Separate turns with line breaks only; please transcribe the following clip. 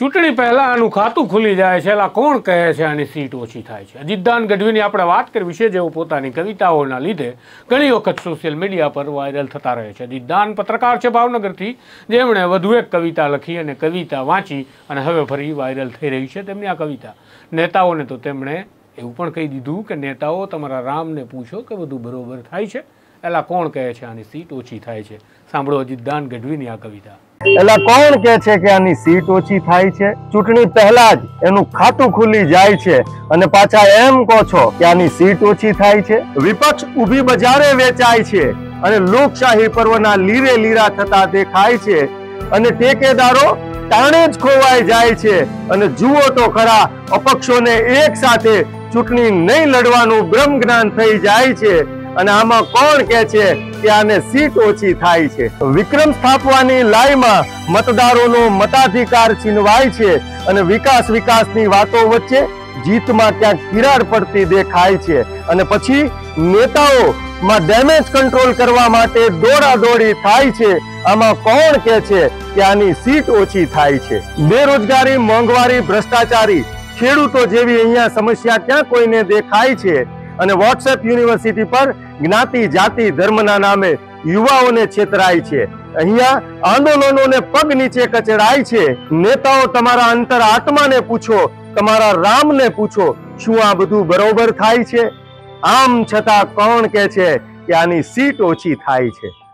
ચૂંટણી પહેલાં આનું ખાતું ખુલી જાય છે, એલા કોણ કહે છે આની સીટ ઓછી થાય છે? અજીતદાન ગઢવીની આપણે વાત કરવી છે જેઓ પોતાની કવિતાઓના લીધે ઘણી વખત સોશિયલ મીડિયા પર વાયરલ થતા રહે છે. અજીતદાન પત્રકાર છે ભાવનગરથી, જેમણે વધુ એક કવિતા લખી અને કવિતા વાંચી અને હવે ફરી વાયરલ થઈ રહી છે તેમની આ કવિતા. નેતાઓને તો તેમણે એવું પણ કહી દીધું કે નેતાઓ તમારા રામને પૂછો કે બધું બરોબર થાય છે? એલા કોણ કહે છે આની સીટ ઓછી થાય છે? સાંભળો અજીતદાન ગઢવીની આ કવિતા.
એટલે કોણ કે છે કે આની સીટ ઓછી થાય છે? ચૂંટણી પહેલા જ એનું ખાતું ખુલી જાય છે. અને પાછા એમ કહો છો કે આની સીટ ઓછી થાય છે? વિપક્ષ ઊભી બજારે વેચાય છે. અને લોકશાહી પર્વના લીરે લીરા થતા દેખાય છે. અને ટેકેદારો તાણે જ ખોવાઈ જાય છે. અને જુઓ તો ખરા, અપક્ષોને એક સાથે ચૂંટણી નહીં લડવાનું બ્રહ્મ જ્ઞાન થઈ જાય છે. અને આમાં કોણ કે છે કે આને સીટ ઓછી થાય છે? વિક્રમ સ્થાપવાની લાઈમાં મતદારોનો મતાધિકાર છીનવાય છે અને વિકાસ વિકાસની વાતો વચ્ચે જીતમાં ક્યાંક તિરાડ પડતી દેખાય છે. અને પછી નેતાઓ માં ડેમેજ કંટ્રોલ કરવા માટે દોડાદોડી થાય છે. આમાં કોણ કે છે કે આની સીટ ઓછી થાય છે? બેરોજગારી, મોંઘવારી, ભ્રષ્ટાચારી, ખેડૂતો જેવી અહીંયા સમસ્યા ક્યાં કોઈને દેખાય છે? અને વોટ્સએપ યુનિવર્સિટી પર જ્ઞાતિ, જાતિ, ધર્મના નામે યુવાઓને છેતરાય છે. અહીંયા આંદોલનોને પગ નીચે કચડાય છે. નેતાઓ તમારા અંતર આત્માને પૂછો, તમારા રામને પૂછો, શું આ બધું બરોબર થાય છે? આમ છતાં કોણ કે છે કે આની સીટ ઓછી થાય છે?